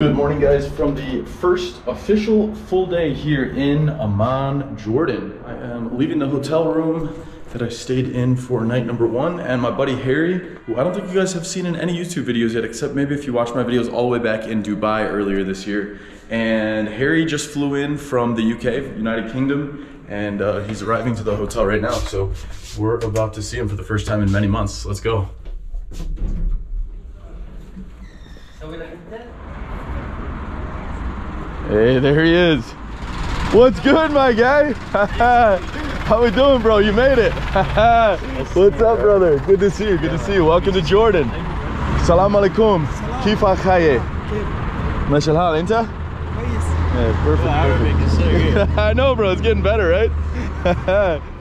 Good morning guys from the first official full day here in Amman, Jordan. I am leaving the hotel room that I stayed in for night number one and my buddy Harry, who I don't think you guys have seen in any YouTube videos yet, except maybe if you watch my videos all the way back in Dubai earlier this year. And Harry just flew in from the UK, United Kingdom, and uh, he's arriving to the hotel right now. So we're about to see him for the first time in many months. Let's go. Hey, there he is. What's good, my guy? How we doing, bro? You made it. What's up, brother? Good to see you. Good to see you. Welcome to Jordan. Salam alaikum. Kifa khaye. Mashal inta? Yeah, perfect. perfect. I know, bro. It's getting better, right?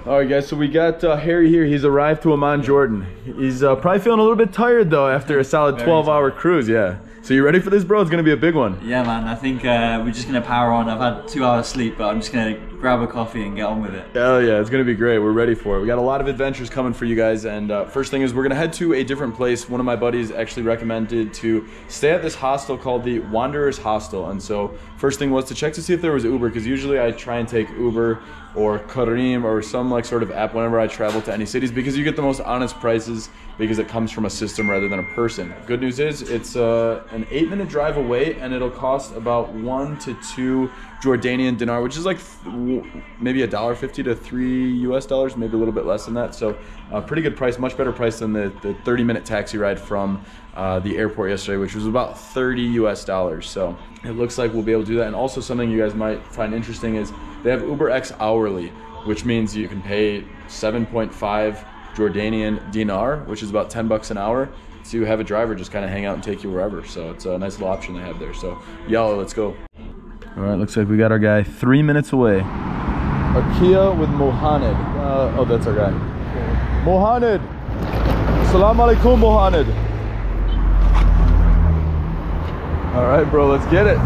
All right, guys, so we got uh, Harry here. He's arrived to Amman, Jordan. He's uh, probably feeling a little bit tired, though, after a solid 12-hour cruise, yeah. So you ready for this, bro? It's gonna be a big one. Yeah, man. I think uh, we're just gonna power on. I've had two hours sleep, but I'm just gonna grab a coffee and get on with it. Hell yeah, it's gonna be great. We're ready for it. We got a lot of adventures coming for you guys. And uh, first thing is we're gonna head to a different place. One of my buddies actually recommended to stay at this hostel called the Wanderers Hostel. And so first thing was to check to see if there was Uber, because usually I try and take Uber or Careem or some like sort of app whenever I travel to any cities because you get the most honest prices because it comes from a system rather than a person. Good news is it's uh, an eight minute drive away and it'll cost about one to two Jordanian dinar, which is like maybe a dollar fifty to three US dollars, maybe a little bit less than that. So a pretty good price, much better price than the, the 30 minute taxi ride from uh, the airport yesterday, which was about 30 US dollars. So it looks like we'll be able to do that. And also something you guys might find interesting is they have Uber X hourly, which means you can pay 7.5 Jordanian dinar, which is about 10 bucks an hour, to have a driver just kind of hang out and take you wherever. So it's a nice little option they have there. So yalla, let's go. All right, looks like we got our guy three minutes away. Arkia with Mohamed. Uh, oh, that's our guy. Mohamed. Salam alaikum, Mohamed. All right, bro, let's get it.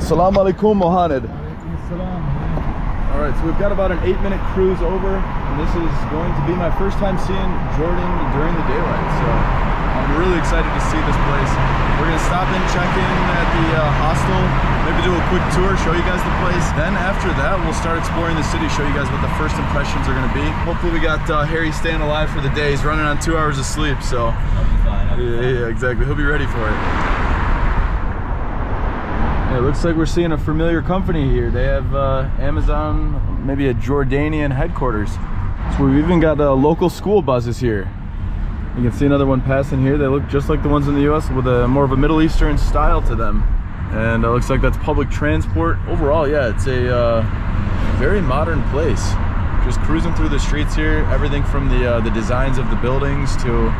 Salam alaikum, Mohamed. All right, so we've got about an eight minute cruise over, and this is going to be my first time seeing Jordan during the daylight. So I'm really excited to see this place. We're gonna stop and check in at the uh, hostel, maybe do a quick tour, show you guys the place. Then after that, we'll start exploring the city, show you guys what the first impressions are gonna be. Hopefully we got uh, Harry staying alive for the day. He's running on two hours of sleep, so fine. Yeah, yeah, exactly. He'll be ready for it. Yeah, it looks like we're seeing a familiar company here. They have uh, Amazon, maybe a Jordanian headquarters. So we've even got uh, local school buses here. You can see another one passing here. They look just like the ones in the US with a more of a Middle Eastern style to them. And it looks like that's public transport. Overall, yeah, it's a uh, very modern place. Just cruising through the streets here, everything from the uh, the designs of the buildings to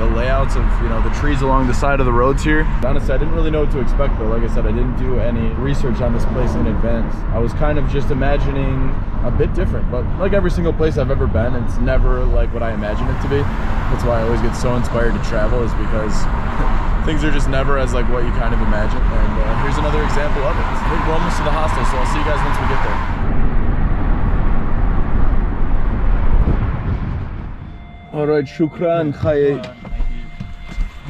the layouts of you know the trees along the side of the roads here. Honestly, I didn't really know what to expect though. Like I said, I didn't do any research on this place in advance. I was kind of just imagining a bit different, but like every single place I've ever been, it's never like what I imagined it to be. That's why I always get so inspired to travel, is because things are just never as like what you kind of imagine. And uh, here's another example of it. We're almost to the hostel, so I'll see you guys once we get there. All right, shukran, Khaye.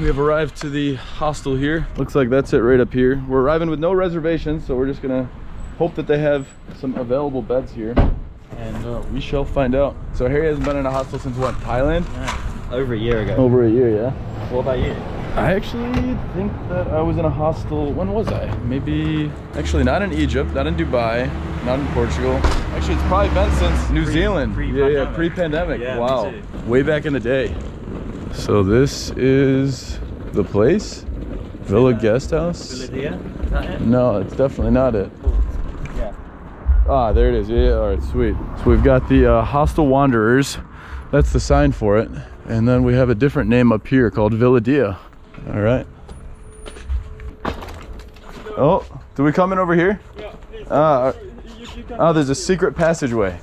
We have arrived to the hostel here. Looks like that's it right up here. We're arriving with no reservations, so we're just gonna hope that they have some available beds here. And uh, we shall find out. So Harry hasn't been in a hostel since what, Thailand? Over a year ago. Over a year, yeah. What about you? I actually think that I was in a hostel, when was I? Maybe, actually not in Egypt, not in Dubai, not in Portugal. Actually, it's probably been since New Pre- Zealand. yeah, yeah, pre-pandemic. pre-pandemic. Yeah, wow. Way back in the day. So this is the place? Villa Guest House? That it? No, it's definitely not it. Yeah. Ah, there it is. Yeah, all right, sweet. So we've got the uh, Hostel Wanderers. That's the sign for it. And then we have a different name up here called Villa Dia. All right. Oh, do we come in over here? Yeah. Ah, oh, there's a secret passageway.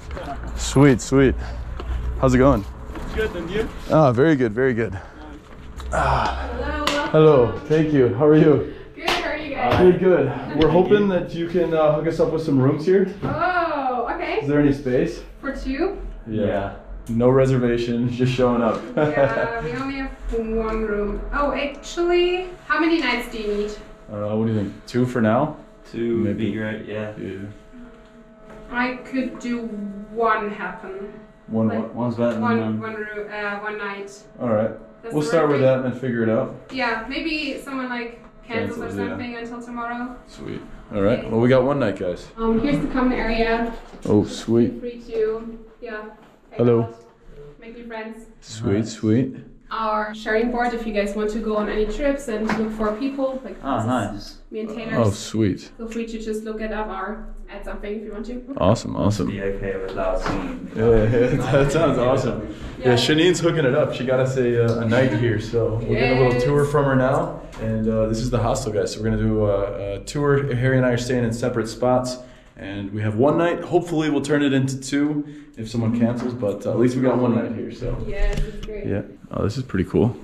Sweet, sweet. How's it going? Good, and you? Ah, very good, very good. Hello. Hello, thank you. How are you? Good. How are you guys? Good, good. We're hoping that you can uh, hook us up with some rooms here. Oh, okay. Is there any space? For two? Yeah. No reservation, just showing up. Yeah, we only have one room. Oh, actually, How many nights do you need? Uh, what do you think? Two for now? Two would Maybe. be great, yeah. Yeah. I could do one happen. One, Like- One's better than One, none. one, ro- uh, one night. All right. That's We'll start with that and then figure it out. Yeah, maybe someone like cancels, Cancels, or yeah. something until tomorrow. Sweet. All right. Well, we got one night, guys. Um, here's the common area. Oh, Feel sweet. free to, yeah. Hello. out, Make new friends. Sweet, Nice. sweet. Our sharing board, if you guys want to go on any trips and look for people, like Oh, nice. me and Oh, sweet. Feel free to just look it up or add something if you want to. Awesome, awesome. Be okay without singing. Yeah, yeah, that sounds awesome. Yeah, Yeah. Shanine's hooking it up. She got us a, uh, a night here, so we're getting a little tour from her now. And uh, this is the hostel, guys. So we're gonna do a, a tour. Harry and I are staying in separate spots, and we have one night. Hopefully, we'll turn it into two if someone cancels. But uh, at least we got one night here. So Yes, it's great. yeah. Oh, this is pretty cool.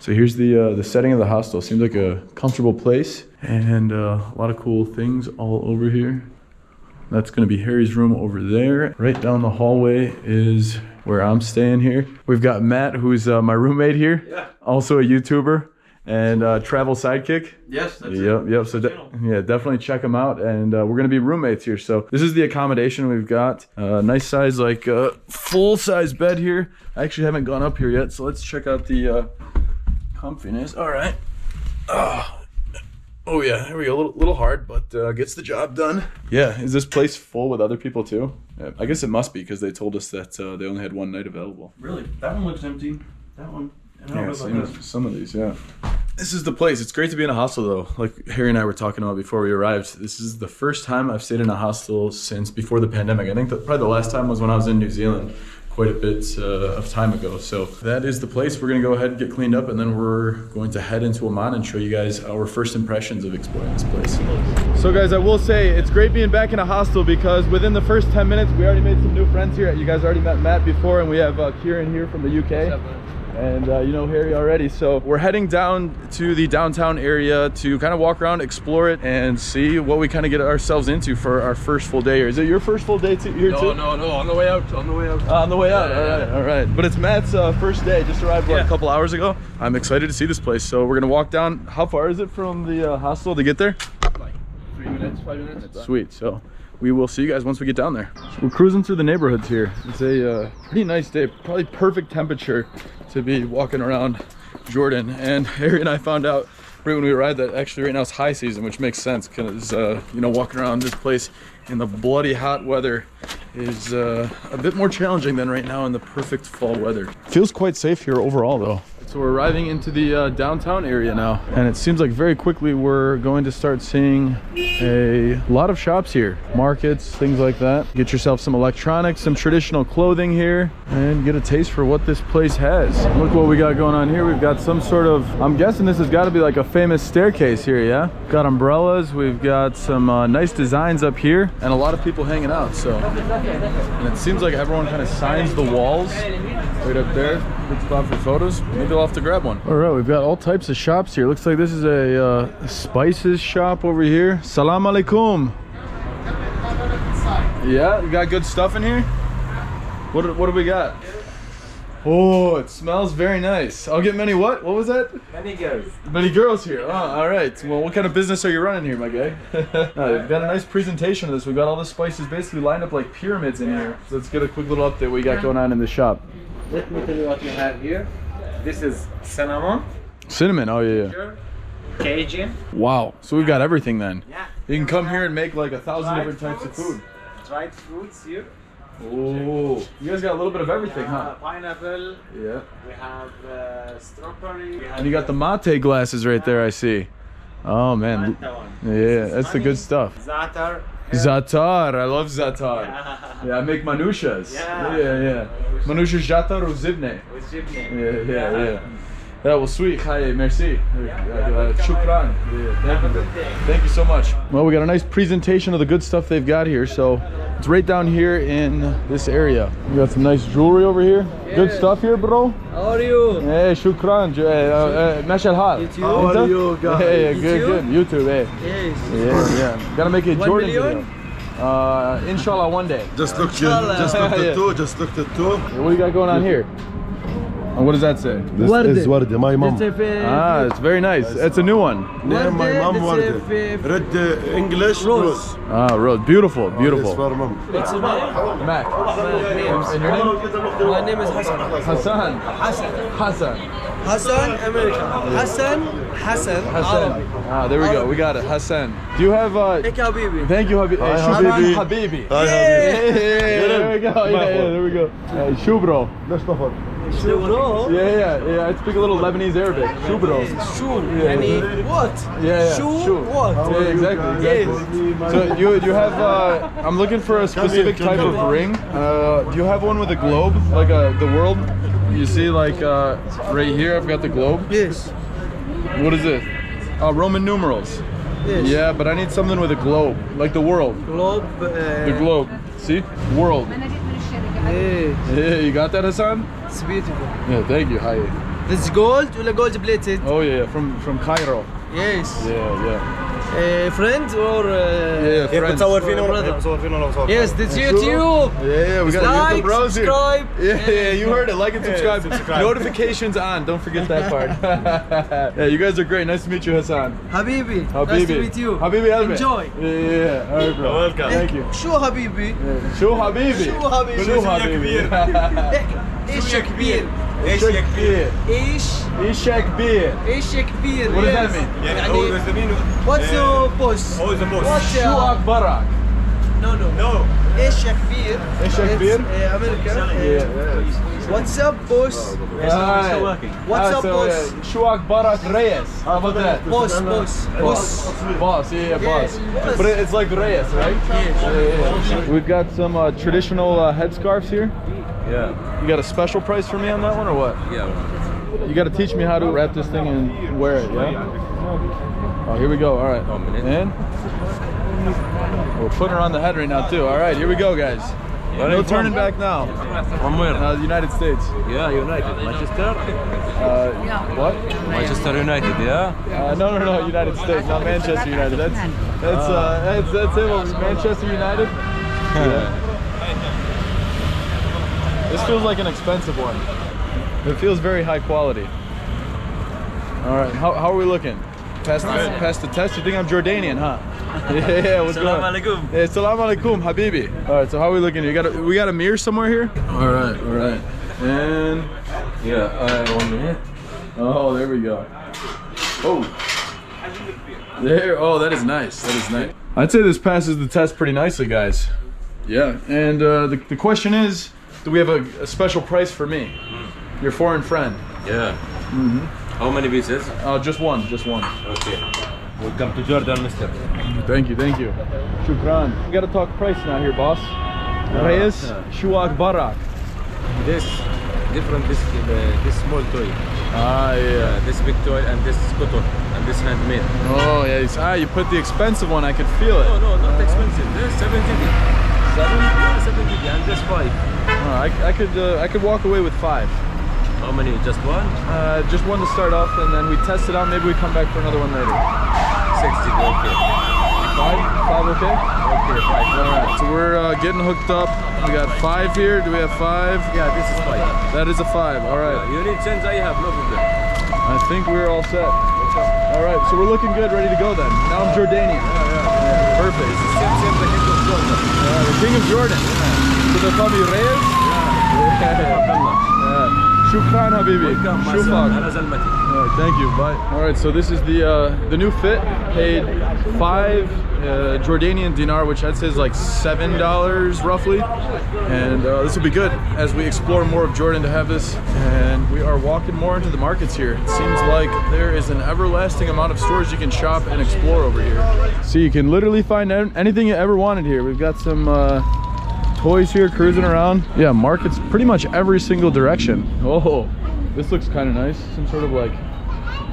So here's the uh, the setting of the hostel. Seems like a comfortable place, and uh, a lot of cool things all over here. That's gonna be Harry's room over there. Right down the hallway is where I'm staying here. We've got Matt, who's uh, my roommate here, Yeah. also a YouTuber and uh, travel sidekick. Yes, that's Yep, yep. So de- yeah, definitely check them out, and uh, we're gonna be roommates here. So this is the accommodation we've got. Uh, nice size, like uh, full size bed here. I actually haven't gone up here yet, so let's check out the uh, comfiness. All right. Ah. oh yeah, here we go. A little, little hard, but uh, gets the job done. Yeah, is this place full with other people too? Yeah, I guess it must be because they told us that uh, they only had one night available. Really? That one looks empty. That one. I don't know Yeah, as some of these, yeah. This is the place. It's great to be in a hostel, though. Like Harry and I were talking about before we arrived. This is the first time I've stayed in a hostel since before the pandemic. I think that probably the last time was when I was in New Zealand, quite a bit uh, of time ago. So that is the place. We're gonna go ahead and get cleaned up, and then we're going to head into Amman and show you guys our first impressions of exploring this place. So, guys, I will say it's great being back in a hostel because within the first 10 minutes, we already made some new friends here. You guys already met Matt before, and we have uh, Kieran here from the UK and uh, you know Harry already. So we're heading down to the downtown area to kind of walk around, explore it, and see what we kind of get ourselves into for our first full day here. Is it your first full day to, here No, too? no, no. On the way out. On the way out. Uh, on the way out. Yeah, all yeah, right, all right. But it's Matt's uh, first day. Just arrived what, a couple hours ago. I'm excited to see this place. So we're gonna walk down. How far is it from the uh, hostel to get there? Like three minutes, five minutes. Sweet. So we will see you guys once we get down there. We're cruising through the neighborhoods here. It's a uh, pretty nice day. Probably perfect temperature to be walking around Jordan. And Harry and I found out right when we arrived that actually right now it's high season, which makes sense because uh, you know walking around this place in the bloody hot weather is uh, a bit more challenging than right now in the perfect fall weather. Feels quite safe here overall though. So we're arriving into the uh, downtown area now, and it seems like very quickly we're going to start seeing a lot of shops here, markets, things like that. Get yourself some electronics, some traditional clothing here, and get a taste for what this place has. Look what we got going on here. We've got some sort of, I'm guessing this has got to be like a famous staircase here, yeah? Got umbrellas, we've got some uh, nice designs up here, and a lot of people hanging out, so. And it seems like everyone kind of signs the walls right up there. Good spot for photos. Maybe I'll have to grab one. All right, we've got all types of shops here. Looks like this is a uh, spices shop over here. Salam alaikum. Yeah, we got good stuff in here. What do- what do we got? Oh, it smells very nice. I'll get many what? What was that? Many girls. Many girls here. Oh, all right. Well, what kind of business are you running here, my guy? uh, we've got a nice presentation of this. We've got all the spices basically lined up like pyramids in here. So let's get a quick little update what we got going on in the shop. Let me tell you what we have here. This is cinnamon, Cinnamon. Oh yeah, yeah. Cajun, Wow. So we've got everything then. yeah. You can come here and make like a thousand different types of food. dried fruits here. Oh, you guys got a little bit of everything, Uh, huh? pineapple. Yeah. We have uh, strawberry. We have And you got the mate glasses right there. I see. Oh man. Yeah, that's the good stuff. Za'atar. Zatar, I love zatar. Yeah, I make manushas. Yeah. yeah, yeah. Manusha zatar or zibne. With chimney. Yeah, yeah, yeah. Yeah, well, sweet. Hi, merci. Uh, uh, Shukran. Yeah, thank you. Thank you so much. Well, we got a nice presentation of the good stuff they've got here. So it's right down here in this area. We got some nice jewelry over here. Good stuff here, bro. How are you? Hey, shukran. J- uh, uh, Mashal hal. You. How are you, guys? Hey, yeah, good, good. You too, hey. Yes. Yeah, yeah. Gotta make a One Jordan million? video. Uh, inshallah, one day. Just look, Inshallah. just look the two, just look the two. What do you got going on here? And what does that say? This Warde. is Warde, my mom. Ah, it's very nice. It's a new one. Warde, yeah, my mom Warde. Red uh, English rose. rose. Ah, rose. Beautiful, ah, beautiful. Oh, for mom. What's your name? Matt. And your name? My name is Hassan. Hassan. Hassan. Hassan. Hassan, America. Hassan, Hassan. Hassan. Ah, there we go. We got it. Hassan. Do you have? Uh, Ek Habibi. Thank you, Habibi. Hi, eh, Habibi. Habibi. Hi, Habibi. Hey, there we go. Yeah, yeah, there we go. Uh, Shubro. Mustafa. Shubro? Yeah, yeah, yeah. I speak a little Lebanese Arabic. Shubro. Shur. Yeah. Any what? Yeah, yeah. Shur, Shur. what? Yeah, exactly, exactly. Yes. So you you have, uh, I'm looking for a specific type of ring. Uh, do you have one with a globe, like a, the world? You see, like uh, right here, I've got the globe. Yes. What is it? Uh, Roman numerals. Yes. Yeah, but I need something with a globe, like the world. Globe. Uh... The globe. See? World. Yes. Yeah, you got that, Hassan? It's beautiful. Yeah, thank you, Hi. This gold gold plated? Oh yeah, from from Cairo. Yes. Yeah, yeah Uh, friend or uh, Yeah, كيف friends. بتصور فينا ولا brother. بتصور فينا ولا بصور Yes, this YouTube. Yeah, yeah, we got the Like, YouTube bros here. subscribe. Yeah, yeah, you heard it. Like and subscribe. subscribe. Notifications on. Don't forget that part. yeah, you guys are great. Nice to meet you, Hassan. Habibi. Habibi. Nice to meet you. Habibi Elbe. Enjoy. Yeah, yeah, yeah. All right, bro. Welcome. Thank you. شو حبيبي؟ شو حبيبي شو حبيبي؟ شو حبيبي ايش كبير؟ Eşek bir. Eş. Eşek bir. Eşek does that mean? Yani, yani o mean? What's your boss? Oh, the boss. What's your... Shuak Barak? No, no. No. Eşek bir. Eşek bir. Uh, America. Yeah. What's up, boss? Yeah. working. What's ah, up, boss? Shuak Barak Reyes. How about that? Boss, boss, boss. Boss, yeah, boss. But it's like Reyes, right? Yeah. We've got some uh, traditional uh, headscarves here. Yeah. You got a special price for me on that one or what? Yeah. You got to teach me how to wrap this thing and wear it, yeah? Oh, here we go. All right. Minute. And we're putting her on the head right now too. All right, here we go, guys. No turning back now. From where? Uh, United States. Yeah, United. Manchester. Uh, what? Manchester United. Yeah. Uh, no, no, no, United States, not Manchester United. That's that's uh, that's that's it. Manchester United. Yeah. This feels like an expensive one. It feels very high quality. All right, how, how are we looking? Past the, past the test? You think I'm Jordanian, huh? Yeah, yeah. What's Salam going on? alaikum. Hey, salam alaikum, habibi. All right, so how are we looking? You got a, we got a mirror somewhere here? All right, all right. And Yeah. Uh, one minute. Oh, there we go. Oh. There. Oh, that is nice. That is nice. I'd say this passes the test pretty nicely, guys. Yeah. And uh, the, the question is, do we have a, a special price for me? Your foreign friend. Yeah. Mhm. How many pieces? Uh, just one. Just one. Okay. Welcome to Jordan, Mister. Thank you. Thank you. Shukran. We gotta talk price now here, boss. Reyes, Shuak Barak. This different this uh, this small toy, Ah, yeah. uh, this big toy, and this cotton, and this handmade. Oh, yeah. it's- Ah, you put the expensive one. I could feel it. No, no, not expensive. This 70 Seven? Yeah, 70 and this five. Oh, I, I could uh, I could walk away with five. How many? Just one? Uh, just one to start off, and then we test it out. Maybe we come back for another one later. 60. Okay. Five? Five okay? Okay, five. All right, so we're uh, getting hooked up. We got five here. Do we have five? Yeah, this is five. That is a five. All right. You need change? I have no problem. I think we're all set. All right, so we're looking good, ready to go then. Now I'm Jordanian. Yeah, perfect. Same, same the king of Jordan. Uh, the king of Jordan. So they call me Reyes? Yeah. Shukran, Habibi. Shufak. son. Ana Zalmati. All right, thank you. Bye. All right, so this is the uh, the new fit. Paid five uh, Jordanian dinar, which I'd say is like seven dollars roughly, and uh, this will be good as we explore more of Jordan to have this. And we are walking more into the markets here. It seems like there is an everlasting amount of stores you can shop and explore over here. So you can literally find anything you ever wanted here. We've got some. Uh, toys here cruising around yeah markets pretty much every single direction oh this looks kind of nice some sort of like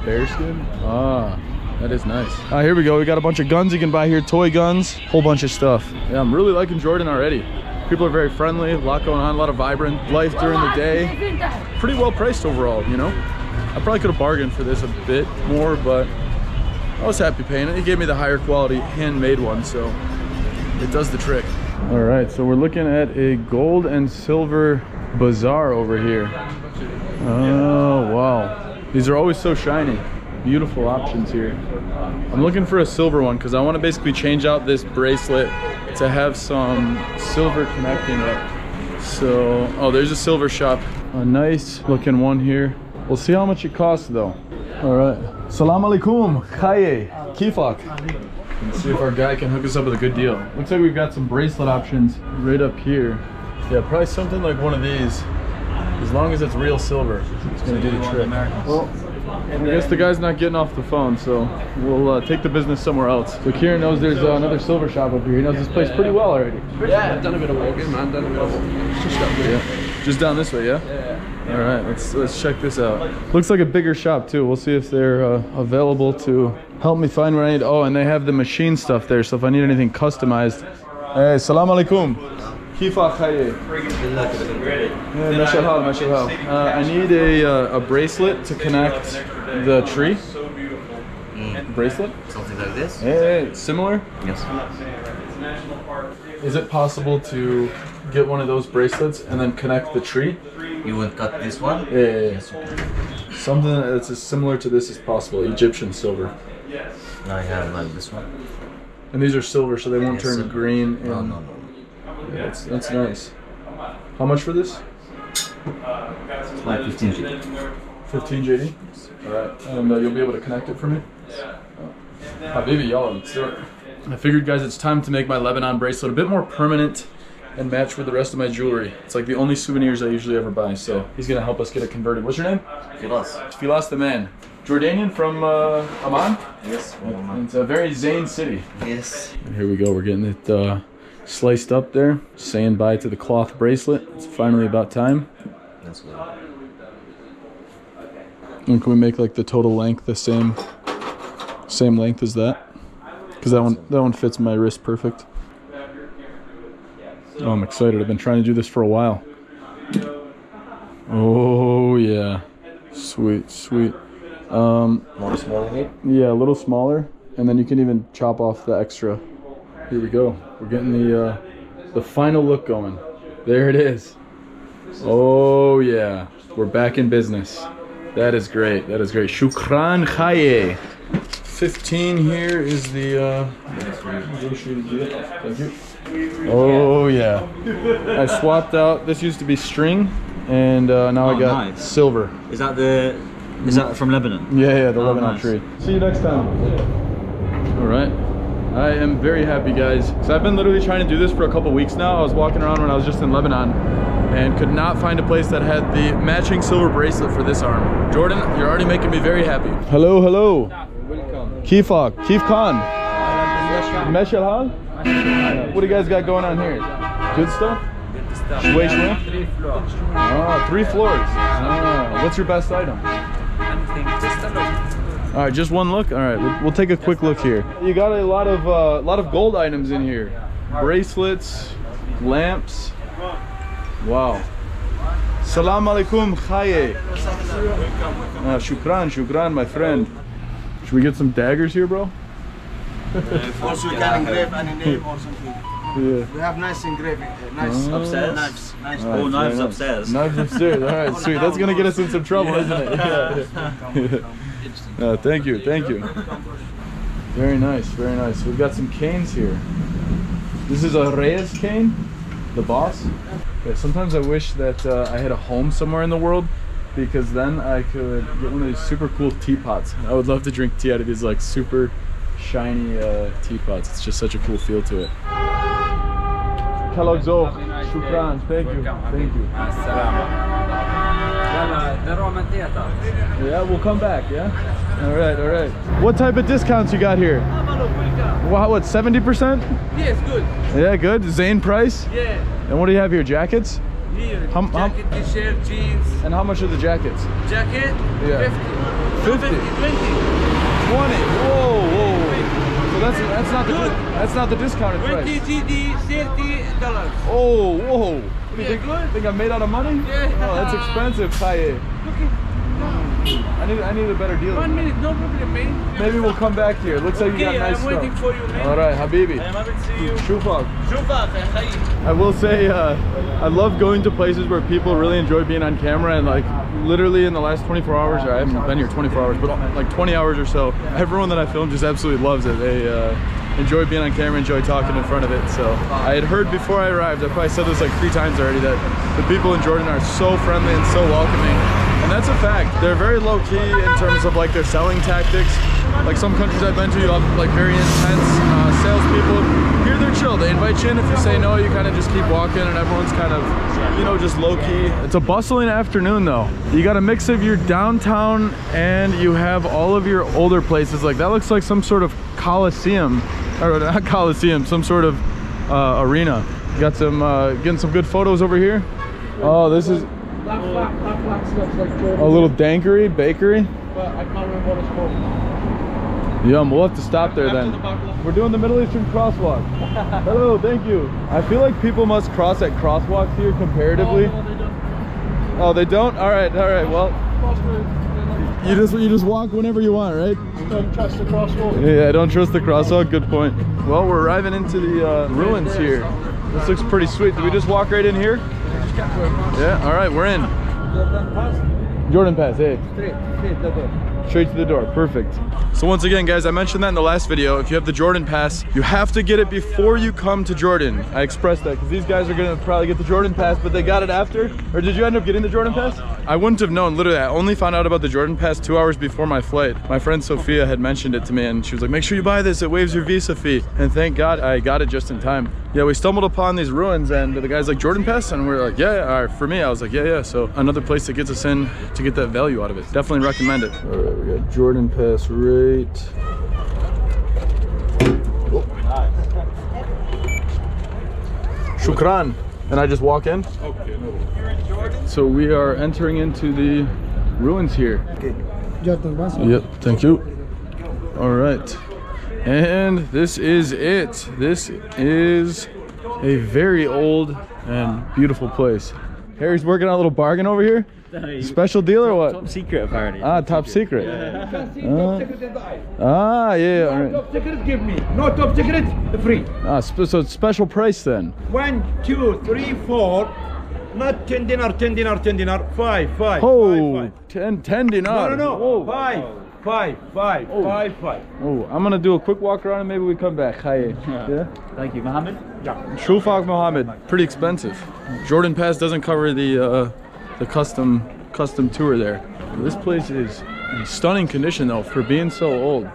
bearskin ah that is nice ah here we go we got a bunch of guns you can buy here toy guns whole bunch of stuff yeah i'm really liking jordan already people are very friendly a lot going on a lot of vibrant life during the day pretty well priced overall you know i probably could have bargained for this a bit more but i was happy paying it he gave me the higher quality handmade one so it does the trick. All right, so we're looking at a gold and silver bazaar over here. Oh, wow. These are always so shiny. Beautiful options here. I'm looking for a silver one because I want to basically change out this bracelet to have some silver connecting it. So, oh, there's a silver shop. A nice looking one here. We'll see how much it costs though. All right. Salam alaikum. Khaye. Kifak. Let's see if our guy can hook us up with a good deal. Looks like we've got some bracelet options right up here. Yeah, probably something like one of these. As long as it's real silver, it's gonna do the trick. Well, I guess the guy's not getting off the phone, so we'll uh, take the business somewhere else. So Kieran knows there's uh, another silver shop up here. He knows this place pretty well already. Yeah, I've done a bit of walking, man. Done a bit of walking. Just up there. Yeah. Just down this way, yeah? Yeah. All right, let's let's check this out. Looks like a bigger shop too. We'll see if they're uh, available to help me find what I need. Oh, and they have the machine stuff there, so if I need anything customized. Hey, salam alaikum. Kifa khaye. Yeah, mashal hal, mashal hal. Uh, I need a, uh, a bracelet to connect the tree. Bracelet? Something like this? Hey, similar? Yes. Is it possible to get one of those bracelets and then connect the tree? You want cut this one? Yeah, yeah, yeah. Yes, okay. Something that's as similar to this as possible, Egyptian silver. Now I have like this one. And these are silver, so they won't Yes, turn sir. green. And No, no, no. Yeah, that's, that's nice. How much for this? Like 15 feet. 15 JD? Alright, and uh, you'll be able to connect it for me? Oh. Habibi, y'all, let's do it. I figured, guys, it's time to make my Lebanon bracelet a bit more permanent and match with the rest of my jewelry. It's like the only souvenirs I usually ever buy, so he's gonna help us get it converted. What's your name? Filas. Filas the man. Jordanian from uh, Amman? Yes. It's a very Zayn city. Yes. And here we go. We're getting it uh, sliced up there. Saying bye to the cloth bracelet. It's finally about time. That's good. And can we make like the total length the same, same length as that? Because that one, that one fits my wrist perfect. Oh, I'm excited. I've been trying to do this for a while. Oh yeah, sweet, sweet. Um, More small in it? Yeah, a little smaller, and then you can even chop off the extra. Here we go. We're getting the uh, the final look going. There it is. Oh yeah, we're back in business. That is great. That is great. Shukran Khaye. 15 here is the uh. Thank you. Oh yeah. I swapped out. This used to be string, and uh, now I Oh, got nice. silver. Is that the? Is that from Lebanon? Yeah, yeah, the Oh, Lebanon nice. tree. See you next time. All right. I am very happy, guys. So I've been literally trying to do this for a couple weeks now. I was walking around when I was just in Lebanon and could not find a place that had the matching silver bracelet for this arm. Jordan, you're already making me very happy. Hello, hello. Welcome. Kifak, Kif Khan. Meshal Hal? What do you guys got going on here? Good stuff? Shway shway? Three floor. Ah, three floors. Ah, what's your best item? Anything, just a look. All right, just one look. All right, we'll, we'll take a quick look here. You got a lot of uh, lot of gold items in here, bracelets, lamps. Wow. Salam alaikum, khaye. Ah, shukran, shukran, my friend. Should we get some daggers here, bro? Also, you can engrave any name or something. Yeah. We have nice engraving. uh, Nice Oh. Upstairs? Knives. Nice. All right, Oh, knives very nice. upstairs. Knives upstairs. All right, sweet. That's gonna get us in some trouble, isn't it? Yeah. No, thank you, thank you. Very nice, very nice. We've got some canes here. This is a Reyes cane, the boss. Yeah, sometimes I wish that uh, I had a home somewhere in the world because then I could get one of these super cool teapots. I would love to drink tea out of these like super shiny uh, teapots. It's just such a cool feel to it. Kellogg's Oak, shukran, thank you, thank you. Yeah, we'll come back, yeah? All right, all right. What type of discounts you got here? What, what 70%? Yes, good. Yeah, good. Zane price? Yeah. And what do you have here? Jackets? Here. How- jacket, t-shirt, jeans, And how much are the jackets? jacket. Yeah. 50. 50. 20. 20. Whoa, whoa. So that's that's not the that's not the discounted 20 price. JD, 30 dollars. Oh, whoa. What Yeah, think, good. think I'm made out of money? Yeah. Oh, that's expensive, Kaye. I need, I need a better deal. One minute, no problem, man. Maybe we'll come back here. Looks okay, like you got nice I'm stuff. waiting for you, man. All right, Habibi. I'm happy to see you. Shufak. Shufak, eh, I will say, uh, I love going to places where people really enjoy being on camera and like literally in the last 24 hours, I haven't been here 24 hours, but like 20 hours or so, everyone that I film just absolutely loves it. They uh, enjoy being on camera, enjoy talking in front of it. So I had heard before I arrived, I probably said this like three times already, that the people in Jordan are so friendly and so welcoming. And that's a fact. They're very low key in terms of like their selling tactics. Like some countries I've been to, you have like very intense uh, salespeople. Here they're chill. They invite you in. If you say no, you kind of just keep walking, and everyone's kind of, you know, just low key. It's a bustling afternoon though. You got a mix of your downtown and you have all of your older places. Like that looks like some sort of coliseum, or not coliseum, some sort of uh, arena. Got some uh, getting some good photos over here. Oh, this is That flat, that flat stuff's like a little dankery bakery. But I can't remember what it's called. Yum, we'll have to stop there After then. the. We're doing the Middle Eastern crosswalk. Hello, thank you. I feel like people must cross at crosswalks here comparatively. Oh, no, they don't. Oh, they don't? All right, all right. Well, you just you just walk whenever you want, right? Don't trust the crosswalk. Yeah, I don't trust the crosswalk. Good point. Well, we're arriving into the uh, ruins here. This looks pretty sweet. Do we just walk right in here? Yeah. All right, we're in. Jordan Pass. Jordan Pass, Hey. Eh? Straight to the door. Perfect. So once again, guys, I mentioned that in the last video. If you have the Jordan Pass, you have to get it before you come to Jordan. I expressed that because these guys are gonna probably get the Jordan Pass, but they got it after. Or did you end up getting the Jordan Pass? I wouldn't have known. Literally, I only found out about the Jordan Pass two hours before my flight. My friend Sophia had mentioned it to me, and she was like, "Make sure you buy this. It waives your visa fee." And thank God I got it just in time. Yeah, we stumbled upon these ruins, and the guy's like, "Jordan Pass," and we are like, "Yeah." yeah. Right, for me, I was like, "Yeah, yeah." So another place that gets us in to get that value out of it. Definitely recommend it. All right, we got Jordan Pass right. Oh. Shukran. And I just walk in? So we are entering into the ruins here. Jordan, once Yep, thank you. All right. And this is it. This is a very old and beautiful place. Harry's working on a little bargain over here. Special deal or what? Top secret, apparently. Ah, top secret. Ah, ah, yeah, all right. Top secret, give me. No top secret, free. Ah, sp- so it's special price then. One, two, three, four. Not 10 dinar, 10 dinar, 10 dinar. Five, five. Oh, five, 10, 10 dinar. No, no, no. Whoa. Five, five, five, five, five. Oh, I'm gonna do a quick walk around and maybe we come back. Hi. Yeah. Thank you, Mohammed. Shulfaq Mohammed, pretty expensive. Jordan Pass doesn't cover the uh, the custom custom tour there. This place is in stunning condition though for being so old.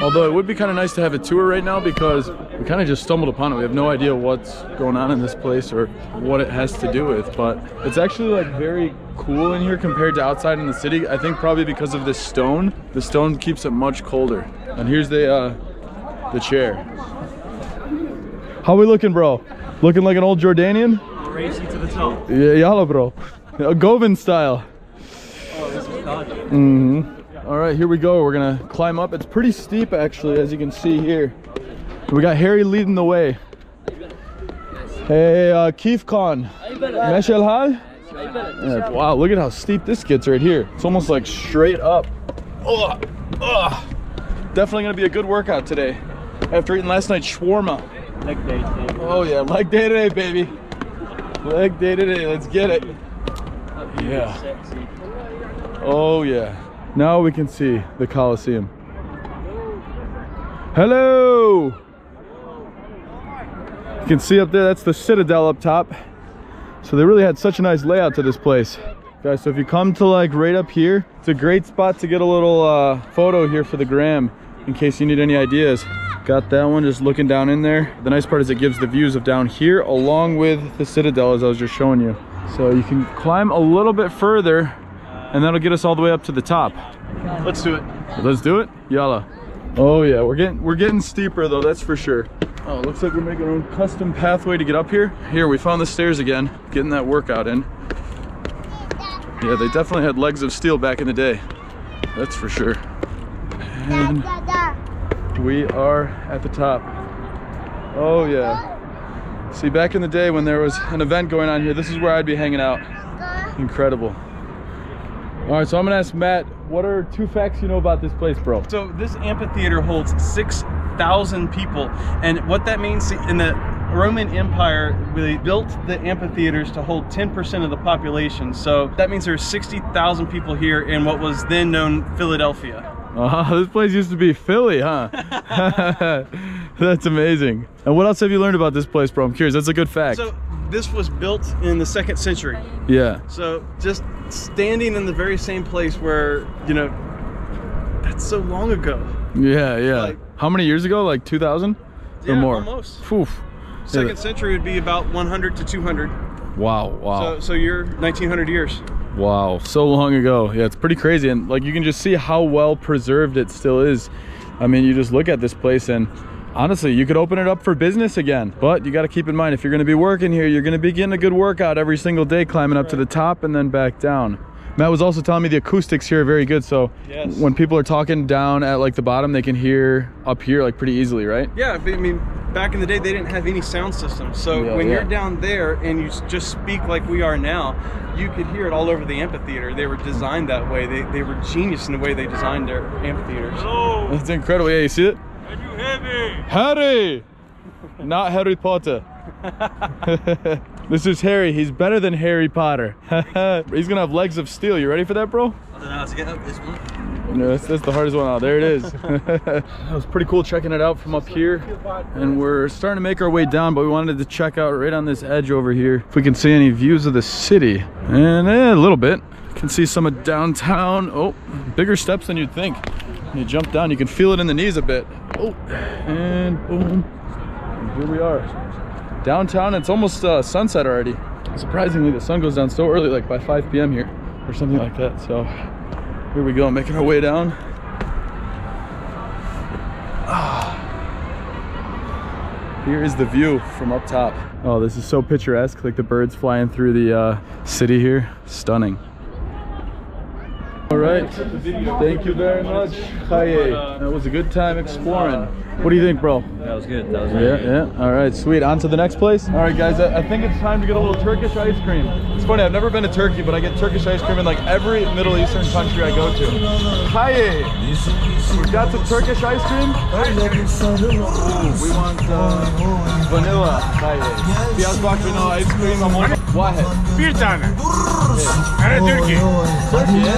Although it would be kind of nice to have a tour right now because we kind of just stumbled upon it. We have no idea what's going on in this place or what it has to do with. But it's actually like very cool in here compared to outside in the city. I think probably because of this stone. The stone keeps it much colder. And here's the uh, the chair. How we looking, bro? Looking like an old Jordanian? Race you to the top. Yeah, yalla, bro. A Govan style. Oh, this is hard. hmm All right, here we go. We're gonna climb up. It's pretty steep, actually, as you can see here. We got Harry leading the way. Hey, uh, Keith Khan. Mesh el hal? Yeah, wow, look at how steep this gets right here. It's almost like straight up. Oh, oh. Definitely gonna be a good workout today. After eating last night's shawarma. Leg day today. Oh yeah, leg day today, baby. Leg day today, let's get it. Yeah. Oh yeah. Now we can see the Colosseum. Hello. You can see up there, that's the Citadel up top. So they really had such a nice layout to this place. Guys, so if you come to like right up here, it's a great spot to get a little uh, photo here for the gram in case you need any ideas. Got that one just looking down in there. The nice part is it gives the views of down here along with the Citadel as I was just showing you. So you can climb a little bit further and that'll get us all the way up to the top. Let's do it. Let's do it. Yalla. Oh yeah, we're getting we're getting steeper though, that's for sure. Oh, looks like we're making our own custom pathway to get up here. Here, we found the stairs again, getting that workout in. Yeah, they definitely had legs of steel back in the day. That's for sure. And we are at the top. Oh yeah. See, back in the day when there was an event going on here, this is where I'd be hanging out. Incredible. All right, so I'm gonna ask Matt, what are two facts you know about this place, bro? So this amphitheater holds 6,000 people. And what that means in the Roman Empire, they built the amphitheaters to hold 10% of the population. So that means there's 60,000 people here in what was then known Philadelphia. Uh, this place used to be Philly, huh? That's amazing. And what else have you learned about this place, bro? I'm curious. That's a good fact. So this was built in the second century. yeah. So just standing in the very same place where, you know, that's so long ago. Yeah, yeah. Like- How many years ago? Like 2000 or Yeah, more? almost. Phew. Second Yeah. century would be about 100 to 200. Wow, wow. So, so you're 1900 years. Wow, so long ago. Yeah, it's pretty crazy. And like you can just see how well preserved it still is. I mean, you just look at this place and honestly, you could open it up for business again. But you got to keep in mind if you're going to be working here, you're going to be getting a good workout every single day climbing up to the top and then back down. Matt was also telling me the acoustics here are very good. So Yes. when people are talking down at like the bottom, they can hear up here like pretty easily, right? Yeah, I mean, back in the day, they didn't have any sound system. So Yeah, when yeah. you're down there and you just speak like we are now, you could hear it all over the amphitheater. They were designed that way. They, they were genius in the way they designed their amphitheaters. It's incredible. Yeah, you see it? Harry! Not Harry Potter. this is Harry. He's better than Harry Potter. He's gonna have legs of steel. You ready for that, bro? I don't know how to get up this one. No, that's, that's the hardest one out. There it is. that was pretty cool checking it out from up here. And we're starting to make our way down, but we wanted to check out right on this edge over here if we can see any views of the city. And eh, a little bit. Can see some of downtown. Oh, bigger steps than you'd think. When you jump down, you can feel it in the knees a bit. Oh, and boom. And here we are. Downtown, it's almost uh, sunset already. Surprisingly, the sun goes down so early, like by 5 p.m. here, or something like that. So here we go, making our way down. Ah. Here is the view from up top. Oh, this is so picturesque, like the birds flying through the uh, city here. Stunning. All right, thank you very much, Chaye. That was a good time exploring. What do you think, bro? That was good. That was Yeah, yeah. All right, sweet. On to the next place. All right, guys. I, I think it's time to get a little Turkish ice cream. It's funny. I've never been to Turkey, but I get Turkish ice cream in like every Middle Eastern country I go to. Hi. We've got some Turkish ice cream. Ooh, we want uh, vanilla. Hi. Beyaz bak vanilla ice cream. I'm on. Wahed. Bir tane. And turkey. Turkey. Yeah.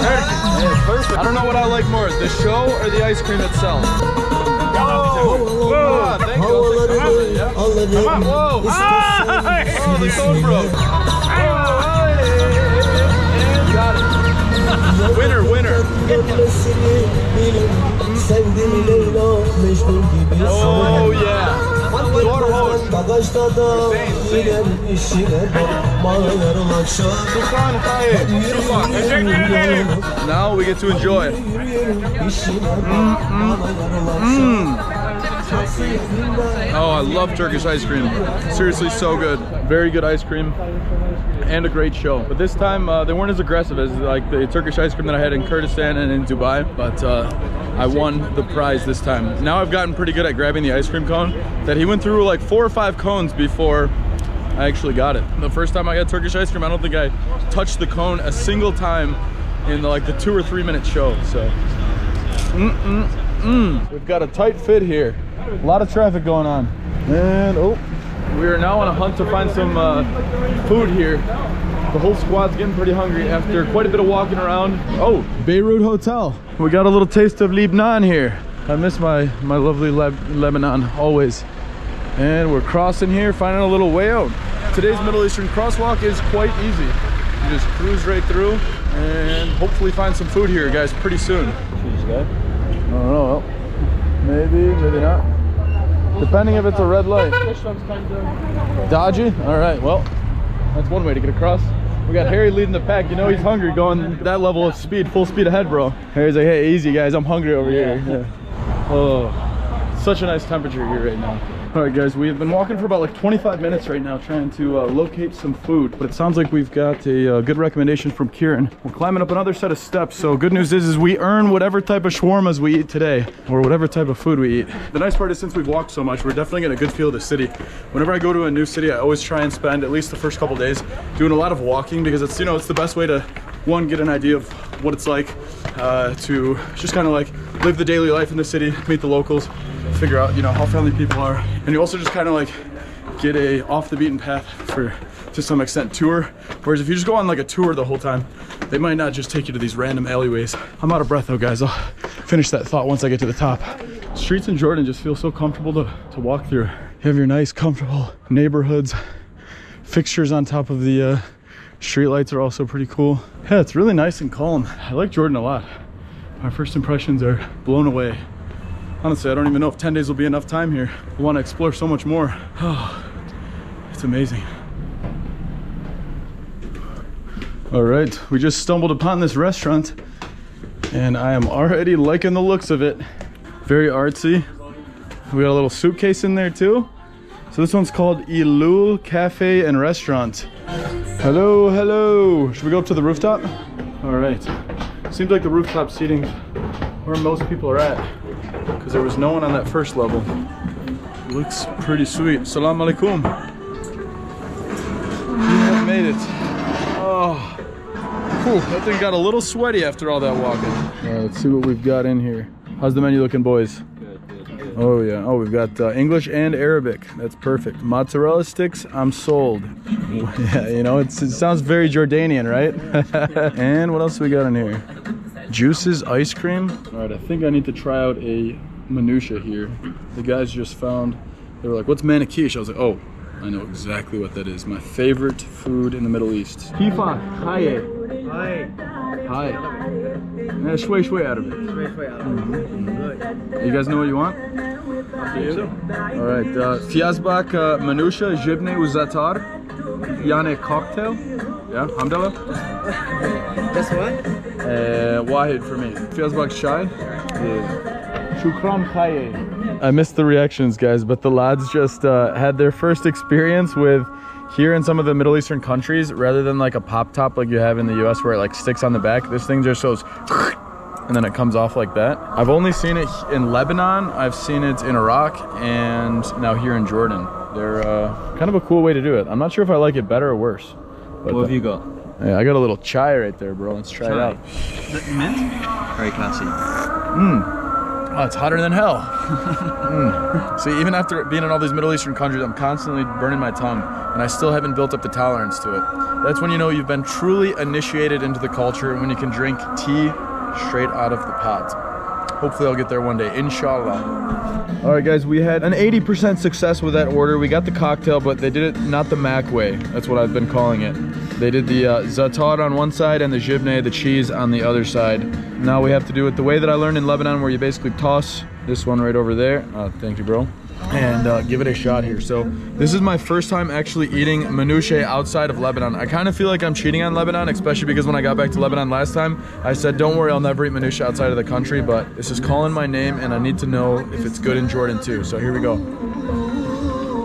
Yeah, perfect. I don't know what I like more, the show or the ice cream itself. Whoa! Whoa! Thank you. I'll take some of it, yeah. Come on, whoa! Oh, the code broke. Oh, Got it. Winner, winner. Oh yeah. Now we get to enjoy. Oh, I love Turkish ice cream. Seriously, so good. Very good ice cream and a great show. But this time, uh, they weren't as aggressive as like the Turkish ice cream that I had in Kurdistan and in Dubai. But uh, I won the prize this time. Now I've gotten pretty good at grabbing the ice cream cone. That he went through like four or five cones before I actually got it. The first time I got Turkish ice cream, I don't think I touched the cone a single time in the, like the two or three minute show. So, mm mm mm. We've got a tight fit here. A lot of traffic going on. And oh, we are now on a hunt to find some uh, food here. The whole squad's getting pretty hungry after quite a bit of walking around. Oh, Beirut Hotel. We got a little taste of Lebanon here. I miss my, my lovely Leb Lebanon always. And we're crossing here, finding a little way out. Today's Middle Eastern crosswalk is quite easy. You just cruise right through and hopefully find some food here, guys, pretty soon. Jeez, guy. I don't know. Well, maybe, maybe not. Depending if it's a red light. Dodgy? All right, well, that's one way to get across. We got Harry leading the pack. You know he's hungry going that level of speed, full speed ahead, bro. Harry's like, hey, easy, guys. I'm hungry over here. Yeah. Oh, such a nice temperature here right now. All right, guys, we have been walking for about like 25 minutes right now trying to uh, locate some food, but it sounds like we've got a uh, good recommendation from Kieran. We're climbing up another set of steps, so good news is, is we earn whatever type of shawarmas we eat today, or whatever type of food we eat. The nice part is since we've walked so much, we're definitely getting a good feel of the city. Whenever I go to a new city, I always try and spend at least the first couple days doing a lot of walking because it's, you know, it's the best way to one, get an idea of what it's like uh, to just kind of like live the daily life in the city, meet the locals, figure out, you know, how friendly people are. And you also just kind of like get a off the beaten path for to some extent tour. Whereas if you just go on like a tour the whole time, they might not just take you to these random alleyways. I'm out of breath though, guys. I'll finish that thought once I get to the top. Streets in Jordan just feel so comfortable to, to walk through. You have your nice, comfortable neighborhoods. Fixtures on top of the uh, street lights are also pretty cool. Yeah, it's really nice and calm. I like Jordan a lot. My first impressions are blown away. Honestly, I don't even know if 10 days will be enough time here. I want to explore so much more. Oh, it's amazing. All right, we just stumbled upon this restaurant and I am already liking the looks of it. Very artsy. We got a little suitcase in there too. So this one's called Ilul Cafe and Restaurant. Hello, hello. Should we go up to the rooftop? All right. Seems like the rooftop seating where most people are at because there was no one on that first level. Looks pretty sweet. Salam alaikum. We have made it. Oh, Whew, that thing got a little sweaty after all that walking. All right, let's see what we've got in here. How's the menu looking, boys? Oh yeah. Oh, we've got uh, English and Arabic. That's perfect. Mozzarella sticks. I'm sold. yeah, you know, it sounds very Jordanian, right? and what else we got in here? Juices, ice cream. All right, I think I need to try out a minouche here. The guys just found. They were like, "What's manikish?" I was like, "Oh, I know exactly what that is. My favorite food in the Middle East. Kifa. Hi. Hi. Yeah, shway shway out of it. You guys know what you want? All right. Uh, Fiazbak uh, Manusha Jibne Uzatar. Yane cocktail. Yeah, Hamdallah. That's what? Uh, Wahid for me. Fiazbak Shai. Yeah. Shukran Khaye. I missed the reactions, guys, but the lads just uh, had their first experience with here in some of the Middle Eastern countries, rather than like a pop top like you have in the US where it like sticks on the back, this thing just goes and then it comes off like that. I've only seen it in Lebanon, I've seen it in Iraq, and now here in Jordan. They're uh, kind of a cool way to do it. I'm not sure if I like it better or worse. But What have you got? Yeah, I got a little chai right there, bro. Let's try it Chai. out. Mint? Very classy. Oh, it's hotter than hell. Mm. See, even after being in all these Middle Eastern countries, I'm constantly burning my tongue, and I still haven't built up the tolerance to it. That's when you know you've been truly initiated into the culture, and when you can drink tea straight out of the pot. Hopefully, I'll get there one day, inshallah. All right, guys, we had an 80% success with that order. We got the cocktail, but they did it not the Mac way. That's what I've been calling it. They did the uh, on one side and the jibne, the cheese, on the other side. Now we have to do it the way that I learned in Lebanon, where you basically toss this one right over there. Uh, thank you, bro. And uh, give it a shot here. So this is my first time actually eating minouche outside of Lebanon. I kind of feel like I'm cheating on Lebanon, especially because when I got back to Lebanon last time, I said, don't worry, I'll never eat minouche outside of the country, but this is calling my name and I need to know if it's good in Jordan too. So here we go.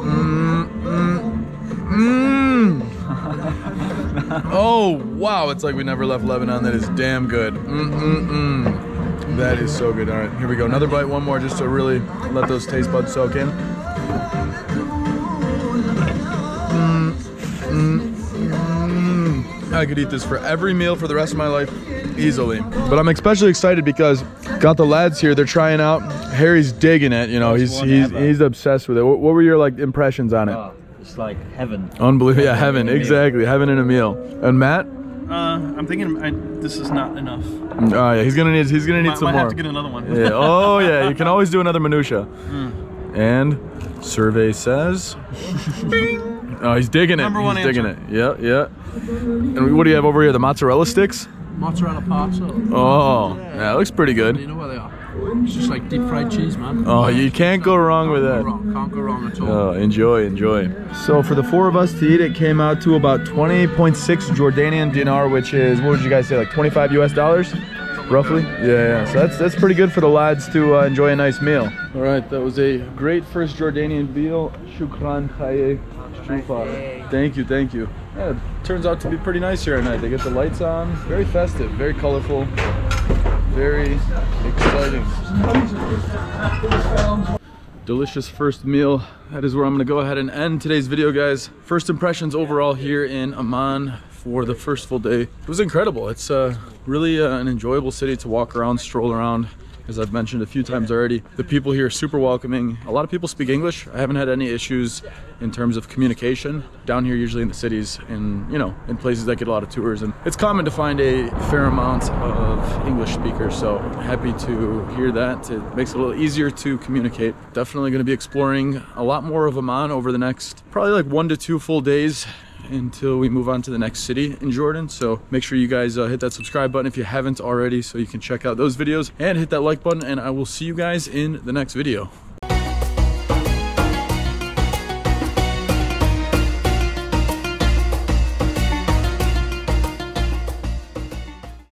Mmm, mmm, mmm. oh, wow, it's like we never left Lebanon. That is damn good. Mm, mm, mm. That is so good. All right, here we go. Another bite, one more, just to really let those taste buds soak in. Mm, mm, mm. I could eat this for every meal for the rest of my life, easily. But I'm especially excited because got the lads here. They're trying out. Harry's digging it. You know, he's he's he's obsessed with it. What, what were your like impressions on it? Oh, it's like heaven. Unbelievable. Yeah, heaven. in a meal. Exactly. Heaven in a meal. And Matt? Uh, I'm thinking I, this is not enough. Oh yeah, he's gonna need he's gonna need Might, some might more. have to get another one. yeah. Oh yeah, you can always do another minouche. Hmm. And survey says. oh, he's digging it. Number one he's digging it. Yeah, yeah. And what do you have over here? The mozzarella sticks? Mozzarella parcel. Oh, yeah, that looks pretty good. You know where they are? It's just like deep fried cheese, man. Oh, you can't go wrong with that. wrong. Can't go wrong at all. Oh, enjoy, enjoy. So for the four of us to eat, it came out to about 20.6 Jordanian dinar, which is what would you guys say, like 25 US dollars, roughly? Yeah, yeah. So that's that's pretty good for the lads to uh, enjoy a nice meal. All right, that was a great first Jordanian meal. Shukran khaye. Shufa. Thank you, thank you. Yeah, it turns out to be pretty nice here at night. They get the lights on, very festive, very colorful, very exciting. delicious first meal that is where i'm to go ahead and end today's video guys first impressions overall here in amman for the first full day. It was incredible. It's uh, really uh, an enjoyable city to walk around, stroll around. As I've mentioned a few times already, the people here are super welcoming. A lot of people speak English. I haven't had any issues in terms of communication down here, usually in the cities and you know in places that get a lot of tours. And it's common to find a fair amount of English speakers. So happy to hear that. It makes it a little easier to communicate. Definitely going to be exploring a lot more of Amman over the next probably like one to two full days until we move on to the next city in Jordan. So make sure you guys uh, hit that subscribe button if you haven't already so you can check out those videos and hit that like button and I will see you guys in the next video.